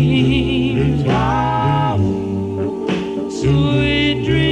dreams. Wow, sweet dreams.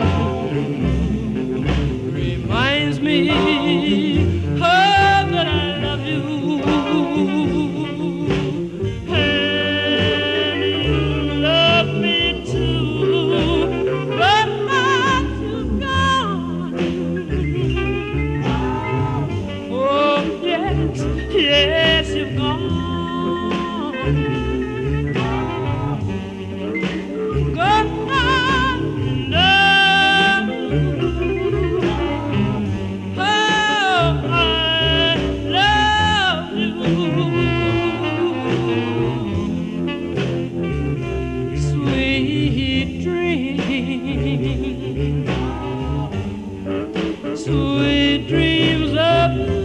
yes, you've gone. Sweet dreams of